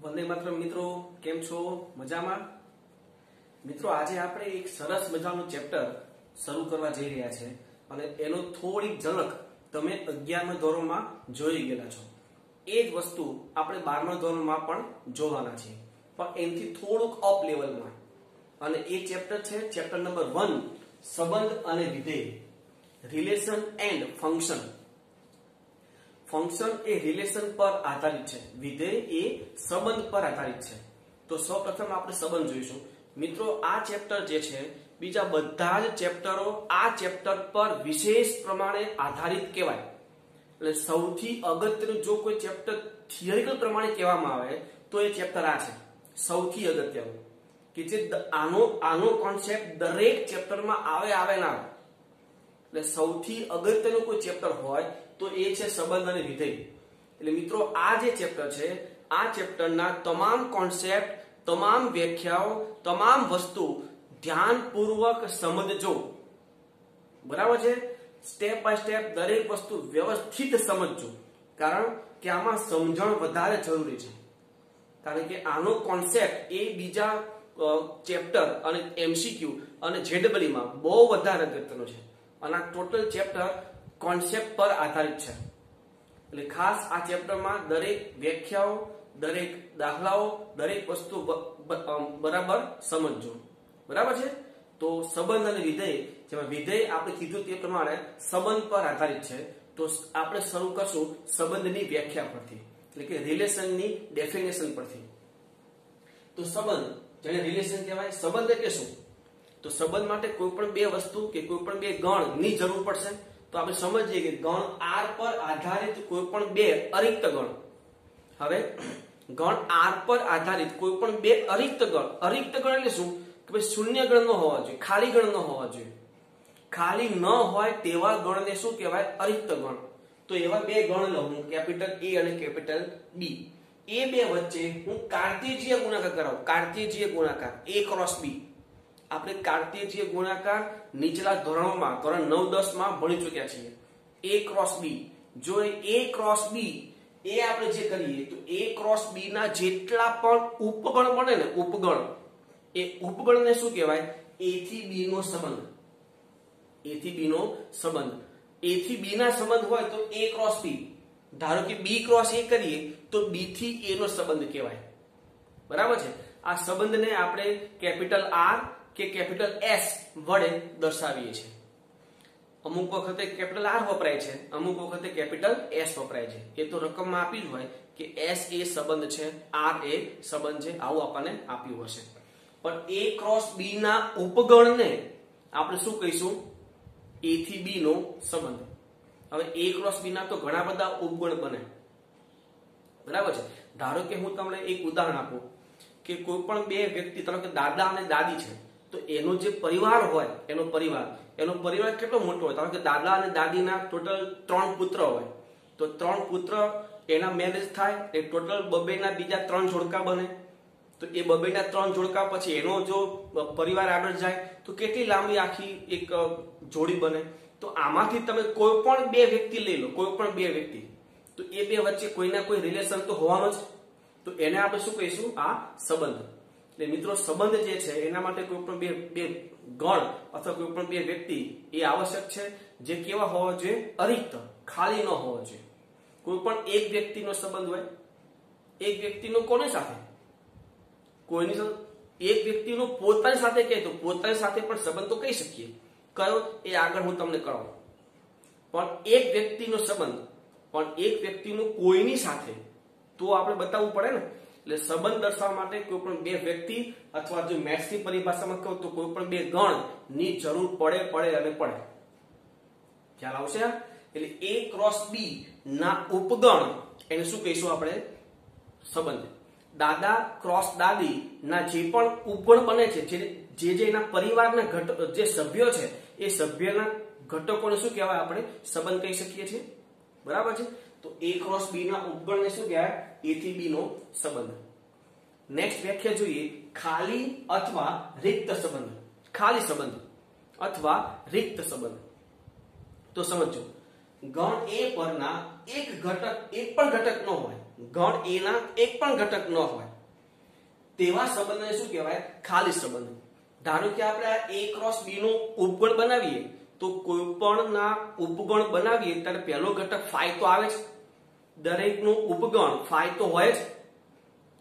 વંદે માત્ર મિત્રો, કેમ છો? મજામાં? મિત્રો, આજે આપણે એક સરસ મજાનું ચેપ્ટર શરૂ કરવા જઈ રહ્યા છે અને એનો થોડીક ઝલક તમે અગિયારમા ધોરણમાં જોઈ ગયેલા છો. એ જ વસ્તુ આપણે બારમા ધોરણમાં પણ જોવાના છે પણ એનાથી થોડુંક અપ લેવલમાં. અને એ ચેપ્ટર છે ચેપ્ટર નંબર વન, સંબંધ અને વિધેય. Relation and function. ફંક્શન એ રિલેશન પર આધારિત છે. વિધેય એ સંબંધ પર આધારિત છે. તો સૌપ્રથમ આપણે સંબંધ જોઈશું. મિત્રો, આ ચેપ્ટર જે છે, બીજા બધા જ ચેપ્ટરો આ ચેપ્ટર પર વિશેષ પ્રમાણે આધારિત કહેવાય. એટલે સૌથી અગત્યનું જો કોઈ ચેપ્ટર થિયરિકલ પ્રમાણે કહેવામાં આવે, તો એ ચેપ્ટર આ છે. સૌથી અગત્યનું. કે જે આનો આનો કોન્સેપ્ટ દરેક ચેપ્ટરમાં આવે આવે ના એટલે સૌથી અગત્યનું કોઈ ચેપ્ટર હોય તો એ છે સંબંધ અને વિધેય. એટલે મિત્રો, આ જે ચેપ્ટર છે, આ ચેપ્ટરના તમામ કોન્સેપ્ટ તમામ વ્યાખ્યાઓ, તમામ વસ્તુ ધ્યાનપૂર્વક સમજજો. બરાબર છે? સ્ટેપ બાય સ્ટેપ દરેક વસ્તુ વ્યવસ્થિત સમજજો. કારણ કે આમાં સમજણ વધારે જરૂરી છે. કારણ કે આનો કોન્સેપ્ટ એ બીજા ચેપ્ટર અને એમસીક્યુ અને જેડબલીમાં બહુ વધારે અગત્યનો છે. અને આ ટોટલ ચેપ્ટર કોન્સેપ્ટ પર આધારિત છે. એટલે ખાસ આ ચેપ્ટરમાં દરેક વ્યાખ્યાઓ, દરેક દાખલાઓ, દરેક વસ્તુ બરાબર સમજજો. બરાબર છે? તો સંબંધ અને વિધેય, જેમાં વિધેય આપણે કીધું તે પ્રમાણે સંબંધ પર આધારિત છે. તો આપણે શરૂ કરશું સંબંધની વ્યાખ્યા પરથી. એટલે કે રિલેશનની ડેફિનેશન પરથી. તો સંબંધ, જેને રિલેશન કહેવાય, સંબંધ એટલે શું? તો સંબંધ માટે કોઈ પણ બે વસ્તુ કે કોઈ પણ બે ગણની જરૂર પડશે. તો આપણે સમજીએ કે ગણ આર પર આધારિત કોઈ પણ બે અરિક્ત ગણ. હવે, ગણ આર પર આધારિત કોઈ પણ બે અરિક્ત ગણ. અરિક્ત ગણ એટલે શું? કે ભાઈ શૂન્ય ગણ ન હોવા જોઈએ, ખાલી ગણ ન હોવા જોઈએ. ખાલી ન હોય તેવા ગણને શું કહેવાય? અરિક્ત ગણ. તો એવા બે ગણ લઉં હું, કેપિટલ એ અને કેપિટલ બી. એ બે વચ્ચે હું કાર્તિજીય ગુણાકાર કરાવું. કાર્તિજીય ગુણાકાર, એ ક્રોસ બી આપણે કાર્તિજીય ગુણાકાર નીચલા ધોરણોમાં, ધોરણ નવ દસમાં ભણી ચૂક્યા છીએ. એ ક્રોસ બી જો એ ક્રોસ બી એ આપણે જે કરીએ, તો એ ક્રોસ બી ના જેટલા પણ ઉપગણ બને ને, ઉપગણ, એ ઉપગણને શું કહેવાય? એ થી બી નો સંબંધ. એ થી બી નો સંબંધ. એ થી બી ના સંબંધ હોય તો એ ક્રોસ બી ધારો કે બી ક્રોસ એ કરીએ, તો બી થી એ નો સંબંધ કહેવાય. બરાબર છે? આ સંબંધને આપણે કેપિટલ આર કે કેપિટલ એસ વડે દર્શાવીએ છીએ. અમુક વખતે કેપિટલ આર વપરાય છે, અમુક વખતે કેપિટલ એસ વપરાય છે. એ તો રકમમાં આપી જ હોય કે એસ એ સંબંધ છે આર એ સંબંધ છે, આવું આપણને આપ્યું હશે. પણ એ ક્રોસ બી ના ઉપગણને આપણે શું કહીશું? એ થી બી નો સંબંધ. હવે એ ક્રોસ બી ના તો ઘણા બધા ઉપગણ બને. બરાબર છે? ધારો કે હું તમને એક ઉદાહરણ આપું કે કોઈ પણ બે વ્યક્તિ, ધારો કે દાદા અને દાદી છે. તો એનો જે પરિવાર હોય, એનો પરિવાર એનો પરિવાર કેટલો મોટો હોય? ધારો કે દાદા અને દાદીના ટોટલ ત્રણ પુત્ર હોય. તો ત્રણ પુત્ર એના મેરેજ થાય, એ ટોટલ બબેના બીજા ત્રણ જોડકા બને. તો એ બબેના ત્રણ જોડકા પછી એનો જો પરિવાર આગળ જાય, તો કેટલી લાંબી આખી એક જોડી બને? તો આમાંથી તમે કોઈ પણ બે વ્યક્તિ લઈ લો કોઈ પણ બે વ્યક્તિ. તો એ બે વચ્ચે કોઈના કોઈ રિલેશન તો હોવાનો જ. તો એને આપણે શું કહીશું? આ સંબંધ. એટલે મિત્રો, સંબંધ જે છે, એના માટે કોઈ પણ બે બે ગણ અથવા કોઈ પણ બે વ્યક્તિ એ આવશ્યક છે જે કેવા હોવા જોઈએ, અરિક્ત, ખાલી ન હોવો જોઈએ. કોઈ પણ એક વ્યક્તિનો સંબંધ હોય, એક વ્યક્તિનો કોની સાથે? કોઈની એક વ્યક્તિનો પોતાની સાથે કહે તો પોતાની સાથે પણ સંબંધ તો કહી શકીએ. કયો એ આગળ હું તમને કરાવું. પણ એક વ્યક્તિનો સંબંધ, પણ એક વ્યક્તિનું કોઈની સાથે, તો આપણે બતાવવું પડે ને. એટલે સંબંધ દર્શાવવા માટે કોઈ પણ બે વ્યક્તિ અથવા જો મેથ્સની પરિભાષામાં કહો તો કોઈ પણ બે ગણની જરૂર પડે પડે અને પડે. ખ્યાલ આવશે? એટલે એ ક્રોસ બી ના ઉપગણ, એને શું કહીશું આપણે? સંબંધ. દાદા ક્રોસ દાદી ના જે પણ ઉપગણ બને છે જે જે એના પરિવારના ઘટ જે સભ્યો છે, એ સભ્યના ઘટકોને શું કહેવાય આપણે? સંબંધ કહી શકીએ છીએ. બરાબર છે? તો એ ક્રોસ b ના ઉપગણને શું કહેવાય? A થી બી નો સંબંધ. નેક્સ્ટ વ્યાખ્યા જોઈએ, ખાલી અથવા રિક્ત સંબંધ. ખાલી સંબંધ અથવા રિક્ત સંબંધ. તો સમજો, ગણ એ પરના એક ઘટક એક પણ ઘટક ન હોય, ગણ a ના એક પણ ઘટક ન હોય, તેવા સંબંધને શું કહેવાય? ખાલી સંબંધ. ધારો કે આપણે આ એ ક્રોસ b નું ઉપગણ બનાવીએ તો કોઈ પણ ના ઉપગણ બનાવીએ, ત્યારે પહેલો ઘટક ફાઈ તો આવે જ. દરેકનું ઉપગણ ફાઈ તો હોય જ.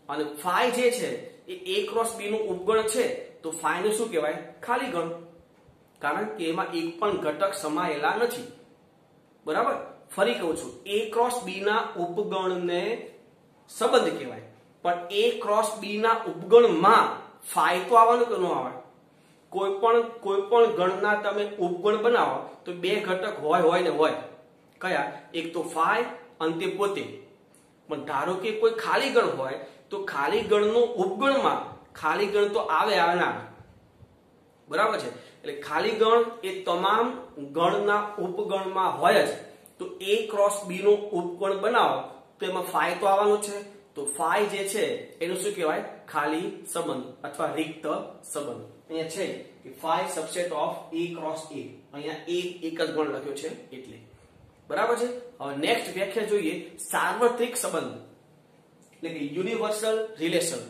અને ફાઈ જે છે, એ એ ક્રોસ બી નું ઉપગણ છે, તો ફાઈ ને શું કહેવાય? ખાલી ગણ. કારણ કે એમાં એક પણ ઘટક સમાયેલા નથી. બરાબર? ફરી કહું છું એ ક્રોસ બી ના ઉપગણને સંબંધ કહેવાય. પણ એ ક્રોસ બી ના ઉપગણમાં ફાઈ તો આવવાનું કે ન આવે કોઈ પણ કોઈ પણ ગણના તમે ઉપગણ બનાવો, તો બે ઘટક હોય હોય ને હોય. કયા? એક તો ફાય અને તે પોતે. પણ ધારો કે કોઈ ખાલી ગણ હોય, તો ખાલી ગણનો ઉપગણમાં ખાલી ગણ તો આવે આવે ના બરાબર છે? એટલે ખાલી ગણ એ તમામ ગણના ઉપગણમાં હોય જ. તો એ ક્રોસ બી નો ઉપગણ બનાવો, તો એમાં ફાઈ તો આવવાનો છે. તો ફાઈ જે છે, એનું શું કહેવાય? ખાલી સંબંધ, અથવા રિક્ત સંબંધ. અહીંયા છે કે phi subset of A cross A અહીંયા એ એક જ ગણ લખ્યો છે એટલે. બરાબર છે? હવે નેક્સ્ટ વ્યાખ્યા જોઈએ સાર્વત્રિક સંબંધ. એટલે કે યુનિવર્સલ રિલેશન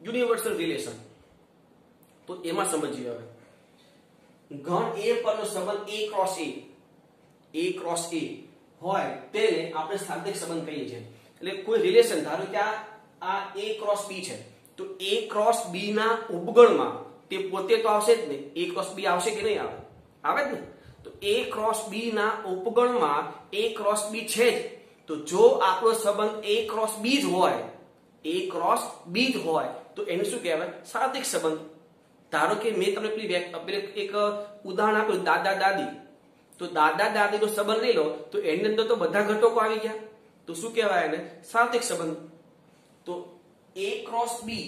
યુનિવર્સલ રિલેશન તો એમાં સમજીએ હવે. ઘણ એ પરનો સંબંધ એ ક્રોસ એ એ ક્રોસ એ હોય તેને આપણે સાર્વત્રિક સંબંધ કહીએ છીએ. એટલે કોઈ રિલેશન ધારો કે આ આ એ ક્રોસ બી છે. તો એ ક્રોસ બી ના ઉપગણમાં તે પોતે તો આવશે જ ને. એ ક્રોસ બી આવશે કે નહીં આવે? આવે જ ને. તો એ ક્રોસ બી ના ઉપગણમાં એ ક્રોસ બી છે જ. તો જો આપણો સંબંધ એ ક્રોસ બી જ હોય એ ક્રોસ બી જ હોય, તો એને શું કહેવાય? સાર્વત્રિક સંબંધ. ધારો કે મેં તમને પેલી એક ઉદાહરણ આપ્યું, દાદા દાદી. તો દાદા દાદીનો સંબંધ લઈ લો, તો એની અંદર તો બધા ઘટકો આવી ગયા. તો શું કહેવાય એને? સાર્વત્રિક સંબંધ. તો એ ક્રોસ બી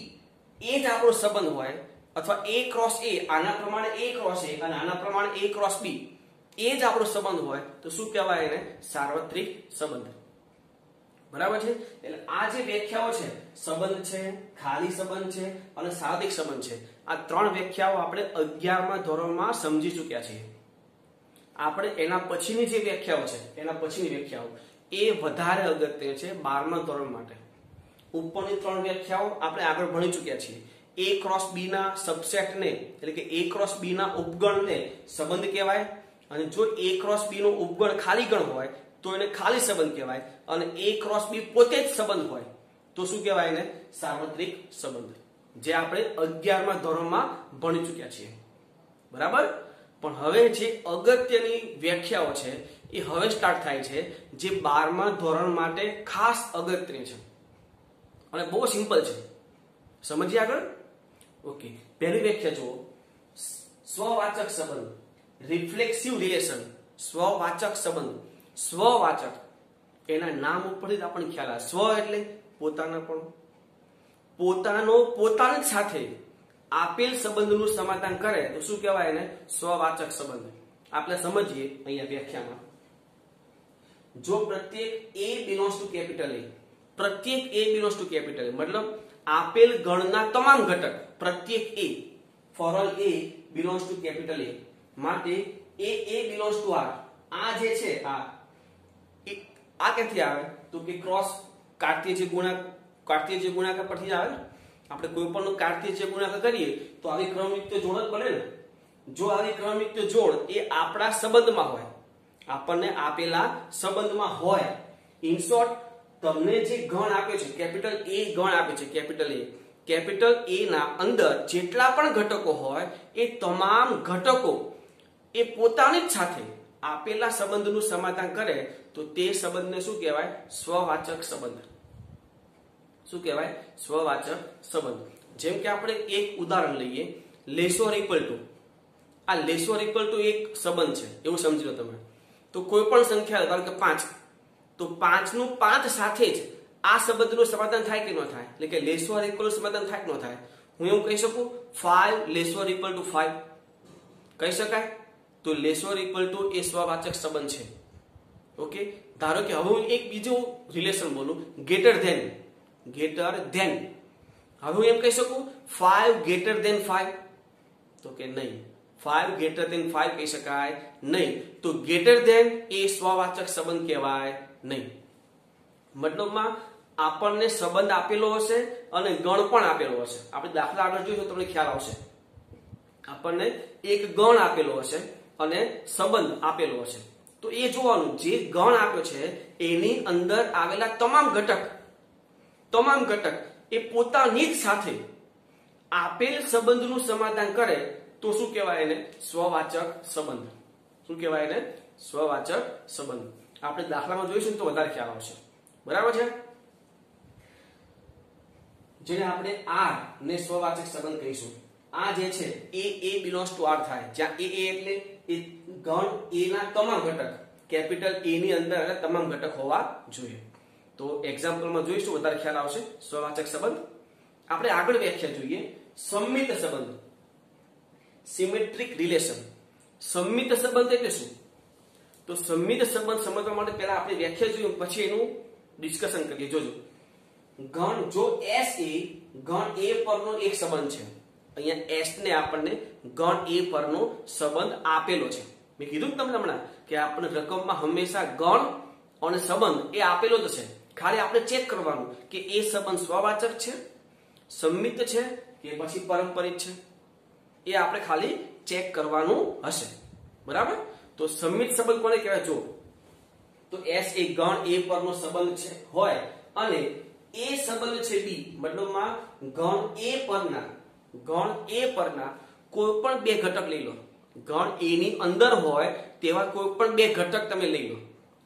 એ જ આપણો સંબંધ હોય અથવા એ ક્રોસ એ આના પ્રમાણે એ ક્રોસ એ અને આના પ્રમાણે એ ક્રોસ બી એ જ આપણો સંબંધ હોય, તો શું કહેવાય એને? સાર્વત્રિક સંબંધ. બરાબર છે? એટલે આ જે વ્યાખ્યાઓ છે, સંબંધ છે, ખાલી સંબંધ છે અને સાર્વત્રિક સંબંધ છે. આ ત્રણ વ્યાખ્યાઓ આપણે અગિયારમા ધોરણમાં સમજી ચૂક્યા છીએ. આપણે એના પછીની જે વ્યાખ્યાઓ છે, એના પછીની વ્યાખ્યાઓ. એ વધારે અગત્ય છે બારમા ધોરણ માટે. ઉપરની ત્રણ વ્યાખ્યાઓ આપણે આગળ ભણી ચૂક્યા છીએ. એ ક્રોસ બી ના સબસેટને એટલે કે એ ક્રોસ બી ના ઉપગણને સંબંધ કહેવાય. અને જો એ ક્રોસ બી નો ઉપગણ ખાલી ગણ હોય, તો એને ખાલી સંબંધ કહેવાય. અને એ ક્રોસ બી પોતે જ સંબંધ હોય, તો શું કહેવાય એને? સાર્વત્રિક સંબંધ. જે આપણે અગિયારમા ધોરણમાં ભણી ચૂક્યા છીએ. બરાબર? પણ હવે જે અગત્યની વ્યાખ્યાઓ છે, એ હવે સ્ટાર્ટ થાય છે, જે બારમા ધોરણ માટે ખાસ અગત્યની છે. અને બહુ સિમ્પલ છે. સમજીએ આગળ? ઓકે પહેલી વ્યાખ્યા જુઓ. સ્વવાચક સંબંધ. રિફ્લેક્સિવ રિલેશન સ્વવાચક સંબંધ. સ્વવાચક. એના નામ ઉપરથી આપણને ખ્યાલ આવે. સ્વ એટલે પોતાના પણ. પોતાનો પોતાની સાથે આપેલ સંબંધનું સમાધાન કરે, તો શું કહેવાય એને? સ્વવાચક સંબંધ. આપણે સમજીએ અહીંયા વ્યાખ્યામાં. જો પ્રત્યેક a belongs to capital A પ્રત્યેક એ બિલોંગ્સ ટુ કેપિટલ મતલબ આપેલ ગણના તમામ ઘટક, પ્રત્યેક a for all a belongs to capital A માટે a a belongs to R આ જે છે, આ આ ક્યાંથી આવે? તો કે ક્રોસ કાર્તીય ગુણાક, કાર્તીય ગુણાકાર પરથી આવે આપણે કોઈ પણ કાર્તીય ગુણાકાર કરીએ, તો આવી ક્રમયુક્ત જોડ જ બને ને. જો આવી ક્રમયુક્ત જોડ એ આપણા સંબંધમાં હોય, આપણને આપેલા સંબંધમાં હોય ઇન શોર્ટ તમને જે ગણ આપ્યો છે કેપિટલ એ ગણ આપે છે કેપિટલ એ કેપિટલ એ ના અંદર જેટલા પણ ઘટકો હોય, એ તમામ ઘટકો એ પોતાની જ સાથે આપેલા સંબંધનું સમાધાન કરે, તો તે સંબંધને શું કહેવાય? સ્વવાચક સંબંધ. શું કહેવાય? સ્વવાચક સંબંધ. જેમ કે આપણે એક ઉદાહરણ લઈએ લેસોર ઇક્વલ ટુ આ લેસોર ઇક્વલ ટુ એક સંબંધ છે, એવું સમજી લો તમે. તો કોઈ પણ સંખ્યા ધારો કે પાંચ તો પાંચનું પાંચ સાથે જ આ સંબંધનું સમાધાન થાય કે ન થાય? એટલે કે લેસોર ઇક્વલ સમાધાન થાય કે ન થાય? હું એવું કહી શકું? Five less or equal to five કહી શકાય? તો લેસોર ઇક્વલ ટુ એ સ્વવાચક સંબંધ છે. ઓકે? ધારો કે હવે હું એક બીજું રિલેશન બોલું. ગેટર ધેન ગેટર ધેન હવે હું એમ કહી શકું? ફાઈવ ગેટર ધેન ફાઈવ તો કે નહીં. ફાઈવ ગેટર ધેન ફાઈવ કહી શકાય નહીં. તો ગેટર ધેન એ સ્વવાચક સંબંધ કહેવાય. નહીં. મતલબમાં આપણને સંબંધ આપેલો હશે અને ગણ પણ આપેલો હશે. આપણે દાખલા આગળ જોઈશું તમને ખ્યાલ આવશે. આપણને એક ગણ આપેલો હશે અને સંબંધ આપેલો હશે. તો એ જોવાનું, જે ગણ આપ્યો છે, એની અંદર આવેલા તમામ ઘટક તમામ ઘટક એ પોતાની જ સાથે આપેલ સંબંધનું સમાધાન કરે તો શું કહેવાય એને? સ્વવાચક સંબંધ. શું કહેવાય એને? સ્વવાચક સંબંધ. આપણે દાખલામાં જોઈશું તો વધારે ખ્યાલ આવશે. બરાબર છે? જેને આપણે આર ને સ્વવાચક સંબંધ કહીશું. આ જે છે, a a belongs to R થાય. જ્યાં એ એ એટલે એ ગણ એ ના તમામ ઘટક, કેપિટલ એ ની અંદર તમામ ઘટક હોવા જોઈએ. તો એક્ઝામ્પલમાં જોઈશું, વધારે ખ્યાલ આવશે. સ્વવાચક સંબંધ. આપણે આગળ વ્યાખ્યા જોઈએ. સંમિત સંબંધ. સિમેટ્રિક રિલેશન સંમિત સંબંધ એટલે શું? તો સંમિત સંબંધ સમજવા માટે પહેલા આપણે વ્યાખ્યા જોઈએ પછી એનું ડિસ્કશન કરીએ. જોજો. ગણ જો એસ એ ગણ એ પરનો એક સંબંધ છે. અહીંયા s ને આપણને ગણ એ પરનો સંબંધ આપેલો છે. મેં કીધું તમને હમણાં કે આપણે રકમમાં હંમેશા ગણ અને સંબંધ એ આપેલો જ છે. ખાલી આપણે ચેક કરવાનું કે એ સંબંધ સ્વવાચક છે, સંમિત છે કે પછી પરંપરિત છે. એ આપણે ખાલી ચેક કરવાનું હશે. બરાબર? તો સંમિત સંબંધ કોને કહેવાય? જો તો એસ એ ગણ એ પરનો સંબંધ છે, હોય. અને એ સંબંધ છે બી, મતલબમાં ગણ એ પરના, ગણ એ પરના કોઈ પણ બે ઘટક લઈ લો. ગણ એ ની અંદર હોય તેવા કોઈ પણ બે ઘટક તમે લઈ લો.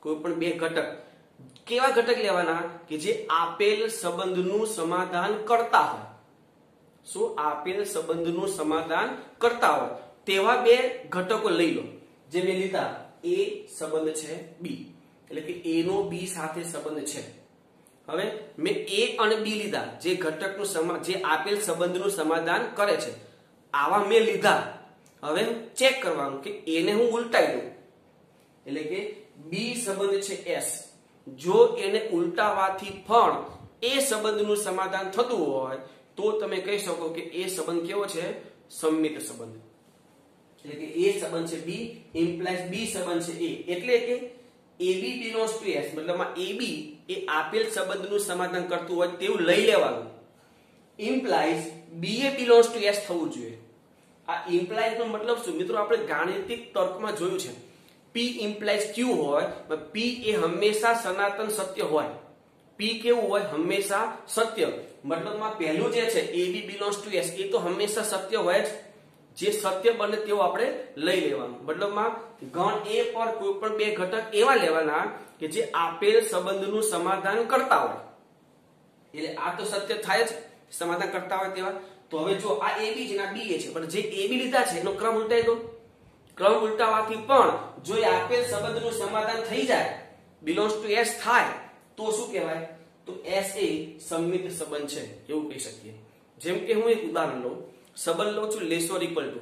કોઈ પણ બે ઘટક. કેવા ઘટક લેવાના? કે જે આપેલ સંબંધનું સમાધાન કરતા હોય. શું? આપેલ સંબંધનું સમાધાન કરતા હોય. તેવા બે ઘટકો લઈ લો. જે મેં લીધા, એ સંબંધ છે બી એટલે કે એ નો બી સાથે સંબંધ છે. હવે મેં એ અને બી લીધા, જે ઘટકનું જે આપેલ સંબંધનું સમાધાન કરે છે. આવા મેં લીધા. હવે ચેક કરવાનું કે એને હું ઉલટાઈ દઉં. એટલે કે બી સંબંધ છે એસ જો એને ઉલટાવાથી પણ એ સંબંધનું સમાધાન થતું હોય, તો તમે કહી શકો કે એ સંબંધ કેવો છે? સંમિત સંબંધ. એટલે કે એ સંબંધ છે બી ઇમ્પ્લાઇઝ બી સંબંધ છે એ. એટલે કે a b belongs to S મતલબમાં એબી એ આપેલ સંબંધનું સમાધાન કરતું હોય તેવું લઈ લેવાનું. Implies b a belongs to S થવું જોઈએ. આ ઇમ્પ્લાઇઝ નો મતલબ શું? મિત્રો, આપણે ગાણિતિક તર્કમાં જોયું છે. પી ઇમ્પ્લાઇઝ ક્યુ હોય પી એ હંમેશા સનાતન સત્ય હોય. પી કેવું હોય? હંમેશા સત્ય. મતલબમાં પહેલું જે છે, a b belongs to S એ તો હંમેશા સત્ય હોય જ. જે સત્ય બને તેવું આપણે લઈ લેવાનું. મતલબમાં ગણ એ પર કોઈ પણ બે ઘટક એવા લેવાના કે જે આપેલ સંબંધનું સમાધાન કરતા હોય. એટલે આ તો સત્ય થાય જ સમાધાન કરતા હોય તેવા. તો હવે જો આ એ બી છે આ બી એ છે. પણ જે એ બી લીધા છે, એનો ક્રમ ઉલટાઈ દો. ક્રમ ઉલટાવાથી પણ જો એ આપેલ સંબંધનું સમાધાન થઈ જાય બિલોંગ્સ ટુ એસ થાય, તો શું કહેવાય? તો એસ એ સંમિત સંબંધ છે, એવું કહી શકીએ. જેમ કે હું એક ઉદાહરણ લઉં. સંબંધ લઉં છું less or equal to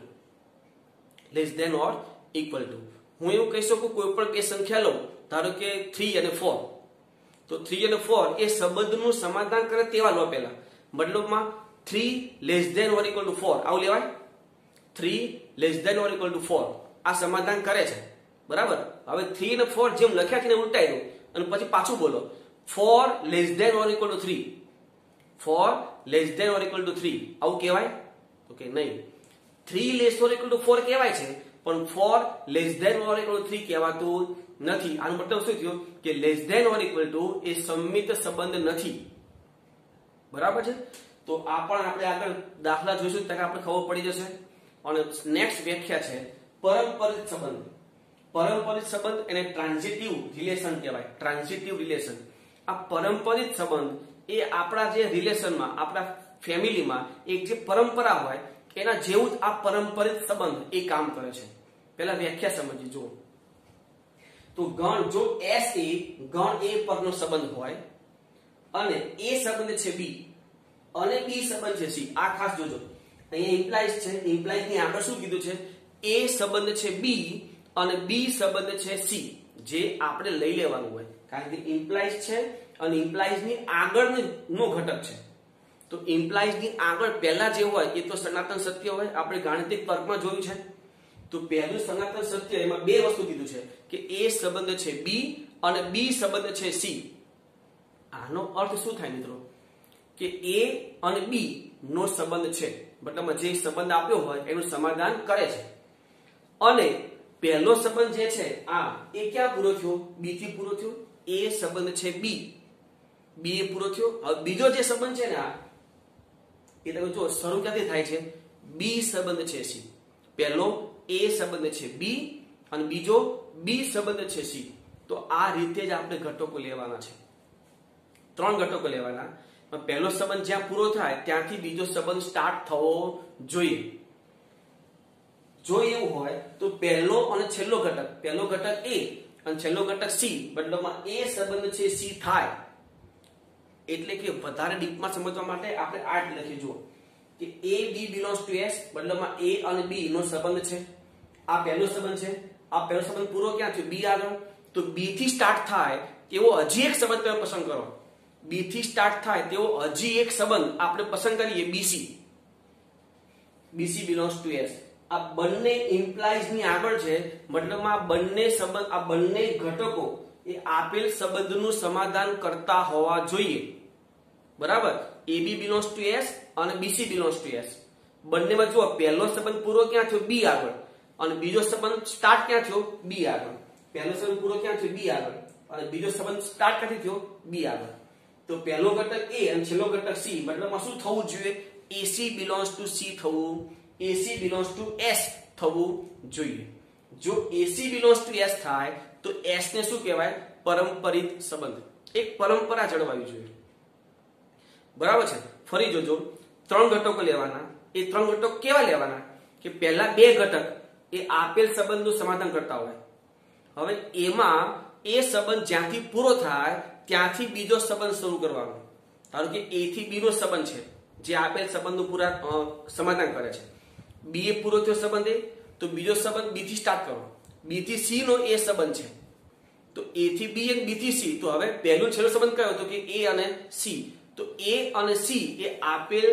less than or equal to હું એવું કહી શકું, કોઈ પણ બે સંખ્યા લઉં, ધારો કે થ્રી અને ફોર તો થ્રી અને ફોર એ સંબંધનું સમાધાન કરે તેવા લો પહેલા. મતલબમાં three less than or equal to four આવું લેવાય? Three less than or equal to four આ સમાધાન કરે છે. બરાબર? હવે થ્રી અને ફોર જેમ લખ્યા છે ને ઉલટાઈ દો અને પછી પાછું બોલો. Four less than or equal to three four less than or equal to three આવું કહેવાય? ઓકે નહીં. Three less or equal to four કહેવાય છે, પણ four less than or equal three કહેવાતું નથી. આનો મતલબ શું થયો? કે less than or equal to એ સંમિત સંબંધ નથી. બરાબર છે? તો આ પણ આપણે આગળ દાખલા જોઈશું, ત્યારે આપણે ખબર પડી જશે. અને નેક્સ્ટ વ્યાખ્યા છે, પરંપરિત સંબંધ. પરંપરિત સંબંધ એને ટ્રાન્ઝિટિવ રિલેશન કહેવાય. ટ્રાન્ઝિટિવ રિલેશન આ પરંપરિત સંબંધ એ આપણા જે રિલેશનમાં આપણા ફેમિલીમાં એક જે પરંપરા હોય, એના જેવું જ આ પરંપરિત સંબંધ એ કામ કરે છે. પહેલા વ્યાખ્યા સમજી જુઓ. તો ગણ, જો એસ એ ગણ એ પરનો સંબંધ હોય, અને એ સંબંધ છે બી, અને બી સંબંધ છે સી, આ ખાસ જોજો. અહીંયા ઇમ્પ્લાઇઝ છે ઇમ્પ્લાઇઝની આગળ શું કીધું છે? એ સંબંધ છે બી અને બી સંબંધ છે સી, જે આપણે લઈ લેવાનું હોય. કારણ કે ઇમ્પ્લાઇઝ છે અને ઇમ્પ્લાઇઝની આગળ નો ઘટક છે. તો ઇમ્પ્લાઇઝની આગળ પહેલા જે હોય એ તો સનાતન સત્ય હોય. આપણે ગાણિતિક તર્કમાં જોયું છે. તો પહેલું સનાતન સત્ય એમાં બે વસ્તુ કીધું છે કે એ સંબંધ છે બી અને બી સંબંધ છે સી આનો અર્થ શું થાય મિત્રો? કે એ અને બી નો સંબંધ છે. મતલબ જે સંબંધ આપ્યો હોય એનું સમાધાન કરે છે. અને પહેલો સંબંધ જે છે, આ, એ ક્યાં પૂરો થયો? બી થી પૂરો થયો. એ સંબંધ છે બી બી એ પૂરો થયો. હવે બીજો જે સંબંધ છે ને આ એ તમે જો શરૂ ક્યાંથી થાય છે? બી સંબંધ છે સી પહેલો એ સંબંધ છે બી અને બીજો બી સંબંધ છે સી તો આ રીતે જ આપણે ઘટકો લેવાના છે. ત્રણ ઘટકો લેવાના. પહેલો સંબંધ જ્યાં પૂરો થાય, ત્યાંથી બીજો સંબંધ સ્ટાર્ટ થવો જોઈએ. જો એવું હોય, તો પહેલો અને છેલ્લો ઘટક. પહેલો ઘટક એ અને છેલ્લો ઘટક સી મતલબમાં એ સંબંધ છે સી થાય. એટલે કે વધારે ડીપમાં સમજવા માટે આપણે આ રીતે લખી જુઓ કે a b belongs to S મતલબમાં એ અને બી નો સંબંધ છે. આ પહેલો સંબંધ છે. આ પહેલો સંબંધ પૂરો ક્યાં થયો? બી આગળ. તો બી થી સ્ટાર્ટ થાય તેવો હજી એક સંબંધ તમે પસંદ કરો. બી થી સ્ટાર્ટ થાય તેવો હજી એક સંબંધ આપણે પસંદ કરીએ b c b c belongs to S આ બંને ઇમ્પ્લાઇઝની આગળ છે. મતલબમાં આ બંને સંબંધ આ બંને ઘટકો એ આપેલ સંબંધનું સમાધાન કરતા હોવા જોઈએ. બરાબર? A b belongs to S અને b c belongs to S બંનેમાં જુઓ, પહેલો સંબંધ પૂરો ક્યાં થયો? બી આગળ. અને બીજો સંબંધ સ્ટાર્ટ ક્યાં થયો? બી આગળ. પહેલો સંબંધ પૂરો ક્યાં થયો? બી આગળ. અને બીજો સંબંધ સ્ટાર્ટ ક્યાંથી થયો? બી આગળ. તો પહેલો ઘટક એ અને છેલ્લો ઘટક સી મતલબમાં શું થવું જોઈએ? એસી બિલોંગ્સ ટુ સી થવું. એસી બિલોંગ્સ ટુ એસ થવું જોઈએ. જો એસી બિલોંગ્સ ટુ એસ થાય, તો એસ ને શું કહેવાય? પરંપરિત સંબંધ. એક પરંપરા જળવાવી જોઈએ. બરાબર છે? ફરી જોજો. ત્રણ ઘટકો લેવાના. એ ત્રણ ઘટકો કેવા લેવાના? કે પહેલા બે ઘટક એ આપેલ સંબંધનું સમાધાન કરતા હોય. હવે એમાં એ સંબંધ જ્યાંથી પૂરો થાય, ત્યાંથી બીજો સંબંધ શરૂ કરવાનો. ધારો કે એ થી બી સંબંધ છે, જે આપેલ સંબંધનું પૂરા સમાધાન કરે છે. બી એ પૂરો થયો સંબંધ એ તો બીજો સંબંધ બી થી સ્ટાર્ટ કરો. બી થી સી નો એ સંબંધ છે. તો એ થી બી અને બી થી સી તો હવે પહેલું છેલ્લો સંબંધ કયો? હતો કે એ અને સી તો એ અને સી એ આપેલ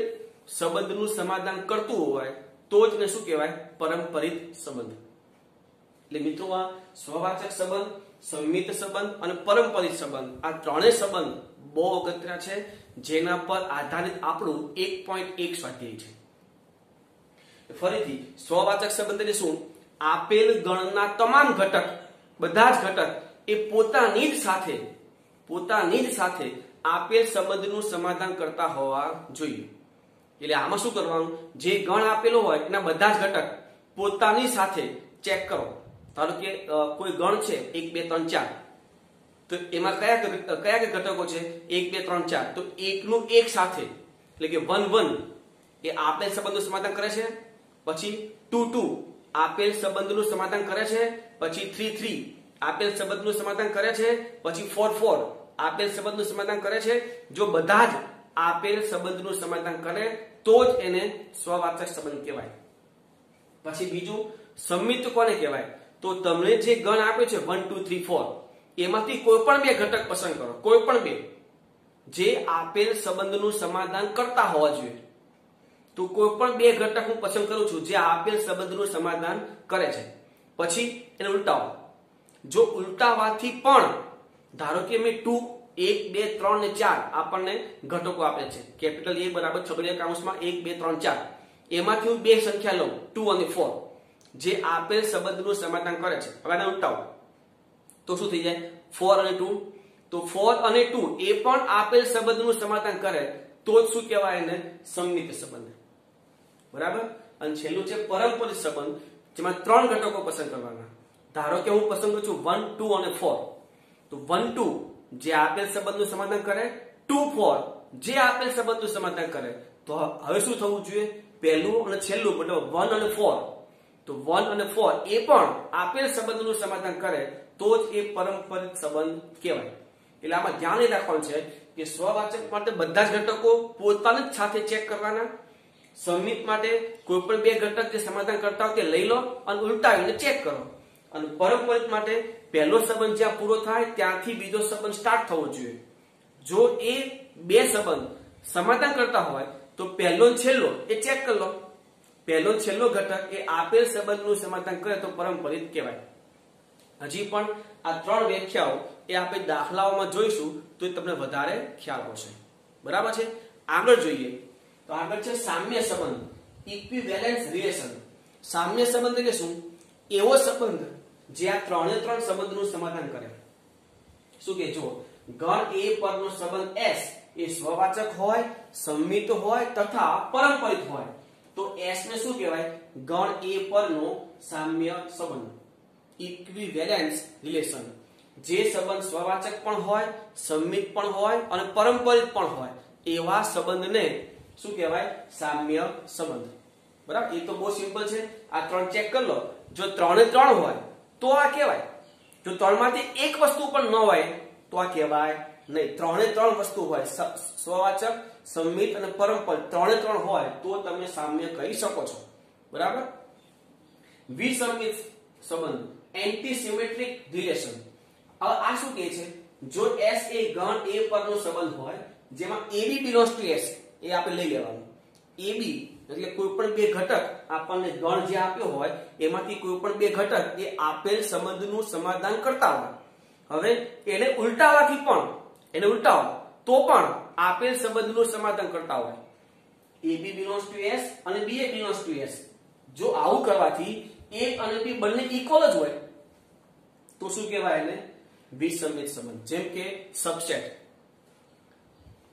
સંબંધનું સમાધાન કરતું હોય તો જ ને શું કહેવાય? પરંપરિત સંબંધ. એટલે મિત્રો, આ સ્વવાચક સંબંધ, સંમિત સંબંધ અને પરંપરિત સંબંધ, આ ત્રણેય સંબંધ બહુ અગત્યના છે, જેના પર આધારિત આપણું એક પોઈન્ટ એક સ્વાધ્યાય છે. ફરીથી, સ્વવાચક સંબંધ એટલે શું? આપેલ ગણના તમામ ઘટક, બધા જ ઘટક એ પોતાની જ સાથે, પોતાની જ સાથે આપેલ સંબંધનું સમાધાન કરતા હોવા જોઈએ. એટલે આમાં શું કરવાનું? જે ગણ આપેલો હોય, એના બધા જ ઘટક પોતાની સાથે ચેક કરો. ધારો કે કોઈ ગણ છે, એક, બે, ત્રણ, ચાર. તો એમાં કયા કયા કયા ઘટકો છે? એક, બે, ત્રણ, ચાર. તો એકનું એક સાથે, એટલે કે વન વન, એ આપેલ સંબંધનું સમાધાન કરે છે. પછી ટુ ટુ, આપેલ સંબંધનું સમાધાન કરે છે. પછી થ્રી થ્રી, આપેલ સંબંધનું સમાધાન કરે છે. પછી ફોર ફોર આપેલ સંબંધનું સમાધાન કરે છે. જો બધા જ આપેલ સંબંધનું સમાધાન કરે, તો જ એને સ્વવાચક સંબંધ કહેવાય. પછી બીજું, સંમિત કોને કહેવાય? તો તમને જે ગણ આપ્યો છે વન ટુ થ્રી ફોર એમાંથી કોઈ પણ બે ઘટક પસંદ કરો. કોઈ પણ બે. જે આપેલ સંબંધનું સમાધાન કરતા હોવા જોઈએ. તો કોઈ પણ બે ઘટક હું પસંદ કરું છું, જે આપેલ સંબંધનું સમાધાન કરે છે. પછી એને ઉલટાવો. જો ઉલટાવાથી પણ ધારો કે મેં ટુ એક, બે, ત્રણ ને ચાર આપણને ઘટકો આપે છે. કેપિટલ એ બરાબર છગડીયા કાઉન્સમાં એક, બે, ત્રણ, ચાર. એમાંથી હું બે સંખ્યા લઉં ટુ અને ફોર જે આપેલ સંબંધનું સમાધાન કરે છે. હવે આને ઉલટાવો. તો શું થઈ જાય? ફોર અને ટુ તો ફોર અને ટુ એ પણ આપેલ સંબંધનું સમાધાન કરે, તો જ શું કહેવાય એને? સંમિત સંબંધ. બરાબર? અને છેલ્લું છે પરંપરિત સંબંધ, જેમાં ત્રણ ઘટકો પસંદ કરવાના. ધારો કે હું પસંદ કરું છું વન ટુ અને ફોર તો વન ટુ જે આપેલ સંબંધનું સમાધાન કરે ટુ ફોર જે આપેલ સંબંધનું સમાધાન કરે. તો હવે શું થવું જોઈએ? પહેલું અને છેલ્લું મતલબ વન અને ફોર તો વન અને ફોર એ પણ આપેલ સંબંધનું સમાધાન કરે, તો જ એ પરંપરિત સંબંધ કહેવાય. એટલે આમાં ધ્યાન એ રાખવાનું છે કે સ્વવાચક માટે બધા જ ઘટકો પોતાની જ સાથે ચેક કરવાના. સમિત માટે કોઈ પણ બે ઘટક જે સમાધાન કરતા હોય તે લઈ લો અને ઉલટાવીને ચેક કરો. અને પરંપરિત માટે પહેલો સંબંધ જ્યાં પૂરો થાય, ત્યાંથી બીજો સંબંધ સ્ટાર્ટ થવો જોઈએ. જો એ બે સંબંધ સમાધાન કરતા હોય, તો પહેલો છેલ્લો એ ચેક કરી લો. પહેલો છેલ્લો ઘટક એ આપેલ સંબંધનું સમાધાન કરે તો પરંપરિત કહેવાય. હજી પણ આ ત્રણ વ્યાખ્યાઓ એ આપણે દાખલાઓમાં જોઈશું, તો તમને વધારે ખ્યાલ આવશે બરાબર છે? આગળ જોઈએ. તો આગળ છે સામ્ય સંબંધ ઇક્વિવેલેન્સ રિલેશન સામ્ય સંબંધ એટલે શું? એવો સંબંધ જે આ ત્રણે ત્રણ સંબંધનું સમાધાન કરે. શું કે જો? ગણ એ પરનો સંબંધ s એ સ્વવાચક હોય, સંમિત હોય તથા પરંપરિત હોય. તો s ને શું કહેવાય? ગણ એ પરનો સામ્ય સંબંધ. ઇક્વિવેલેન્સ રિલેશન જે સંબંધ સ્વવાચક પણ હોય, સંમિત પણ હોય અને પરંપરિત પણ હોય, એવા સંબંધને શું કહેવાય? સામ્ય સંબંધ. બરાબર? એ તો બહુ સિમ્પલ છે. આ ત્રણ ચેક કરી લો. જો ત્રણે ત્રણ હોય તો આ કહેવાય. જો ત્રણમાંથી એક વસ્તુ પણ ન હોય, તો આ કહેવાય નહીં. ત્રણે ત્રણ વસ્તુ હોય સ્વવાચક, સંમિત અને પરંપર ત્રણે ત્રણ હોય, તો તમે સામ્ય કહી શકો છો. બરાબર? વિસંમિત સંબંધ એન્ટીસિમેટ્રિક રિલેશન હવે આ શું કહે છે? જો s એ ગણ a પરનો સંબંધ હોય, જેમાં ab belongs ટુ s, એ આપણે લઈ લેવાનું. Ab એટલે કોઈ પણ બે ઘટક આપણને ગણ જે આપ્યો હોય, એમાંથી કોઈ પણ બે ઘટક એ આપેલ સંબંધનું સમાધાન કરતા હોય. હવે એને ઉલટાવાથી પણ, એને ઉલટાવો, તો પણ આપેલ સંબંધનું સમાધાન કરતા હોય. Ab belongs ટુ એસ અને ba belongs ટુ એસ જો આવું કરવાથી એ અને બી બંને ઇક્વલ જ હોય, તો શું કહેવાય એને? વિસંમિત સંબંધ. જેમ કે સબસેટ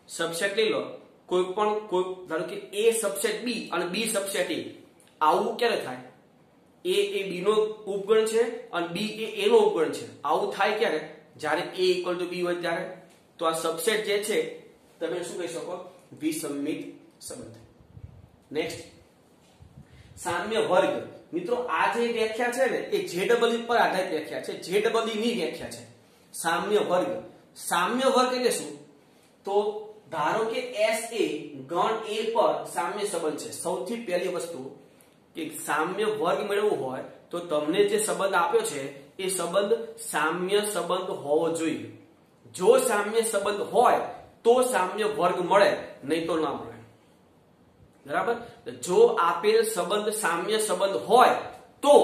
સબસેટ લઈ લો. કોઈ પણ કોઈ, ધારો કે એ સબસેટ બી અને બી સબસેટ એ આવું ક્યારે થાય? એ એ બી નો ઉપગણ છે અને બી એ એ નો ઉપગણ છે. આવું થાય ક્યારે? જ્યારે એ ઇક્વલ ટુ બી હોય ત્યારે. તો આ સબસેટ જે છે, તમે શું કહી શકો? વિસંમિત સંબંધ. નેક્સ્ટ સામ્ય વર્ગ. મિત્રો, આ જે વ્યાખ્યા છે ને, એ જે ડબલ પર આધારિત વ્યાખ્યા છે. જે ડબલની વ્યાખ્યા છે. સામ્ય વર્ગ. સામ્ય વર્ગ એટલે શું? તો ધારો કે s એ ગણ a પર સામ્ય સંબંધ છે. સૌથી પહેલી વસ્તુ કે સામ્ય વર્ગ મેળવવું હોય તો તમને જે સંબંધ આપ્યો છે એ સંબંધ સામ્ય સંબંધ હોવો જોઈએ. જો સામ્ય સંબંધ હોય તો સામ્ય વર્ગ મળે, નહીં તો ના મળે. બરાબર? જો આપેલ સંબંધ સામ્ય સંબંધ હોય તો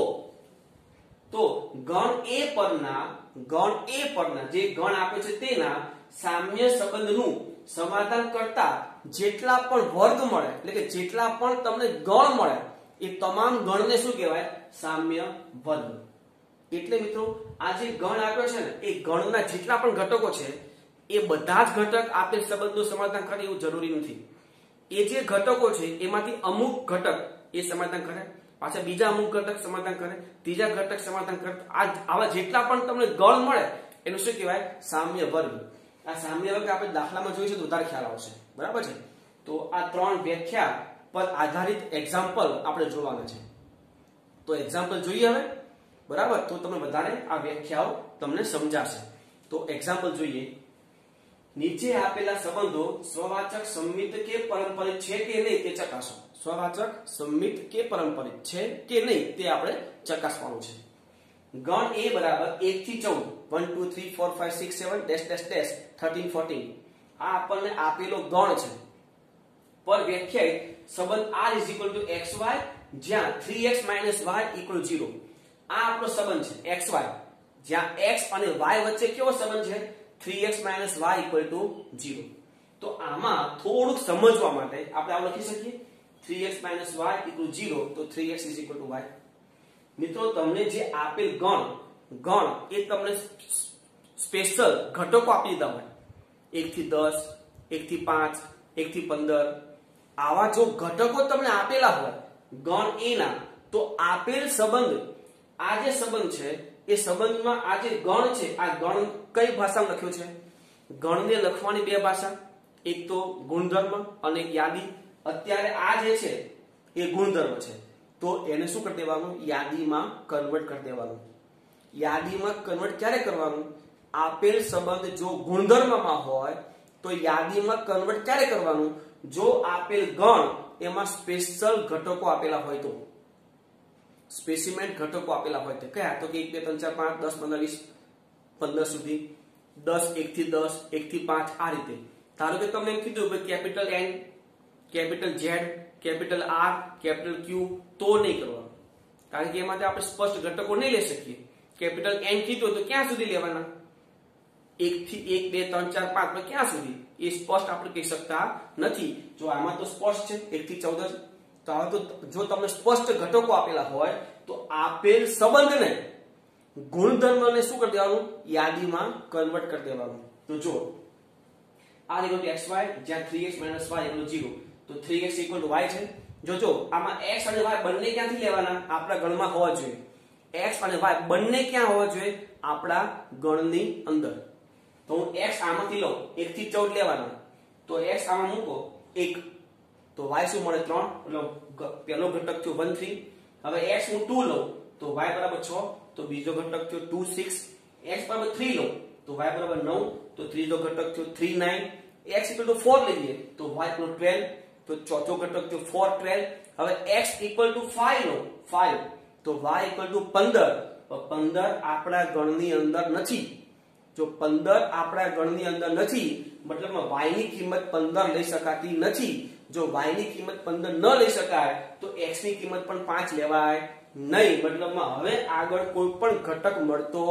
તો ગણ એ પરના, ગણ એ પરના જે ગણ આપે છે તેના સામ્ય સંબંધનું સમાધાન કરતા જેટલા પણ વર્ગ મળે, એટલે કે જેટલા પણ તમને ગણ મળે, એ તમામ ગણને શું કહેવાય? સામ્ય વર્ગ. એટલે મિત્રો, આ જે ગણ આપ્યો છે ને, એ ગણના જેટલા પણ ઘટકો છે, એ બધા જ ઘટક આપેલ સંબંધનું સમાધાન કરે એવું જરૂરી નથી. એ જે ઘટકો છે, એમાંથી અમુક ઘટક એ સમાધાન કરે, પાછા બીજા અમુક ઘટક સમાધાન કરે, ત્રીજા ઘટક સમાધાન કરે. આ આવા જેટલા પણ તમને ગણ મળે, એનું શું કહેવાય? સામ્ય વર્ગ. આ સામ્ય વર્ગ આપણે દાખલામાં જોઈશું તો વધારે ખ્યાલ આવશે. બરાબર છે? તો આ ત્રણ વ્યાખ્યા પર આધારિત એક્ઝામ્પલ આપણે જોવાના છે. તો એક્ઝામ્પલ જોઈએ હવે? બરાબર? તો તમને વધારે આ વ્યાખ્યાઓ તમને સમજાશે. તો એક્ઝામ્પલ જોઈએ. નીચે આપેલા સંબંધો સ્વવાચક, સંમિત કે પરંપરિત છે કે નહીં તે ચકાસો. સ્વવાચક, સંમિત કે પરંપરિત છે કે નહીં તે આપણે ચકાસવાનું છે. ગણ એ બરાબર એક થી 14 1 2 3 4 5 6 7 ડેશ ડેશ ડેશ 13 14 આ આપણને આપેલો ગણ છે. પર વ્યાખ્યાયિત સંબંધ r xy જ્યાં 3x y 0 આ આપણો સંબંધ છે xy જ્યાં x અને y વચ્ચે કેવો સંબંધ છે? 3x y 0 તો આમાં થોડુંક સમજવા માટે આપણે આ લખી શકીએ. 3x y 0 તો 3x y. મિત્રો, તમને જે આપેલ ગણ ગણ એ તમને સ્પેશિયલ ઘટકો આપી દીધા હોય. 1 થી 10 1 થી 5 1 થી 15 આવા જો ઘટકો તમને આપેલા હોય, ગણ એના તો આપેલ સંબંધ, આ જે સંબંધ છે, એ સંબંધમાં આ જે ગણ છે, આ ગણ કઈ ભાષામાં લખ્યો છે? ગણને લખવાની બે ભાષા, એક તો ગુણધર્મ અને એક યાદી. અત્યારે આ જે છે, એ ગુણધર્મ છે. તો એને શું કરી દેવાનું? યાદીમાં કન્વર્ટ કરી દેવાનું. યાદીમાં કન્વર્ટ ક્યારે કરવાનું? આપેલ સંબંધ જો ગુણધર્મમાં હોય, તો યાદીમાં કન્વર્ટ ક્યારે કરવાનું? જો આપેલ ગણ એમાં સ્પેશિયલ ઘટકો આપેલા હોય તો. સ્પેસિમેન્ટ ઘટકો આપેલા હોય તો. કયા? તો કે 1 2 3 4 5 10 15 20 15 સુધી. દસ, એક થી દસ, એક થી પાંચ, આ રીતે. ધારો કે તમને એમ કીધું કે capital N capital Z capital R capital Q તો નહીં કરવાનું. કારણ કે એમાંથી આપણે સ્પષ્ટ ઘટકો નહીં લઈ શકીએ. કેપિટલ એન કીધું તો ક્યાં સુધી લેવાના? એક થી એક, બે, ત્રણ, ચાર, પાંચ ક્યાં સુધી? એ સ્પષ્ટ આપણે કહી શકતા નથી. જો આમાં તો સ્પષ્ટ છે એક થી ચૌદ તો આમાં તો જો તમને સ્પષ્ટ ઘટકો આપેલા હોય, તો આપેલ સંબંધને ગુણધર્મને શું કરી દેવાનું? યાદીમાં કન્વર્ટ કરી દેવાનું. તો જો, આ equal to xy, જ્યાં 3x y equal to 0 તો 3x equal to y છે. જો જો, આમાં x અને y બંને ક્યાંથી લેવાના? આપણા ગણમાં હોવા જોઈએ. X અને y બંને ક્યાં હોવા જોઈએ? આપણા ગણની અંદર. તો હું x આમાંથી લઉં. 1 થી 14 લેવાના. તો x આમાં મૂકો. 1 તો y શું મળે? 3 એટલે પહેલો ઘટક થયો 1 3 હવે x હું 2 લઉં. તો y બરાબર 6 તો બીજો ઘટક થયો 2 6 x બરાબર 3 લઉં. તો y બરાબર 9 તો ત્રીજો ઘટક થયો 3 9 x ઇક્વલ ટુ 4 લઈએ. તો y ઇક્વલ 12 તો ચોથો ઘટક થયો 4 12 હવે x ઇક્વલ ટુ 5 લો 5 તો y ઇક્વલ ટુ 15 તો 15 આપણા ગણની અંદર નથી. જો 15 આપણા ગણની અંદર નથી, મતલબમાં y ની કિંમત 15 લઈ શકાતી નથી. જો y ની કિંમત 15 ન લઈ શકાય, તો x ની કિંમત પણ 5 લેવાય. નહીં, મતલબમાં હવે આગળ કોઈ પણ ઘટક મળતો